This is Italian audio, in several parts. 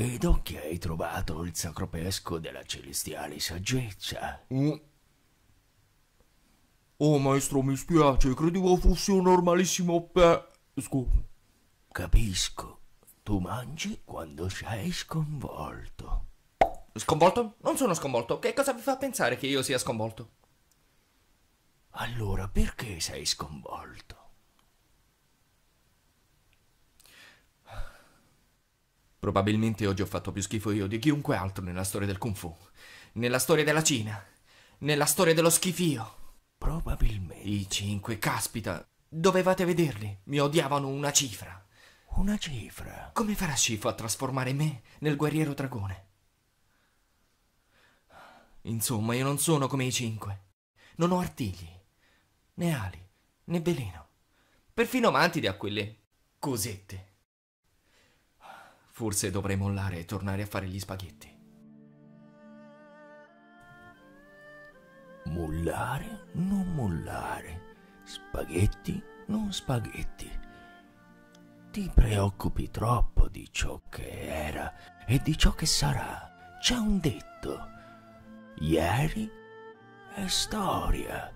Vedo che hai trovato il sacropesco della celestiale saggezza. Mm. Oh, maestro, mi spiace, credevo fosse un normalissimo pe... Scusa. Capisco. Tu mangi quando sei sconvolto. Sconvolto? Non sono sconvolto. Che cosa vi fa pensare che io sia sconvolto? Allora, perché sei sconvolto? Probabilmente oggi ho fatto più schifo io di chiunque altro nella storia del Kung Fu, nella storia della Cina, nella storia dello schifio. Probabilmente. I cinque, caspita, dovevate vederli, mi odiavano una cifra. Una cifra? Come farà Shifu a trasformare me nel guerriero dragone? Insomma, io non sono come i cinque. Non ho artigli, né ali, né veleno. Perfino mantide a quelle cosette. Forse dovrei mollare e tornare a fare gli spaghetti. Mollare, non mollare. Spaghetti, non spaghetti. Ti preoccupi troppo di ciò che era e di ciò che sarà. C'è un detto. Ieri è storia,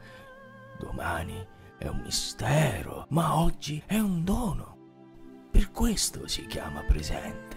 domani è un mistero, ma oggi è un dono. Per questo si chiama presente.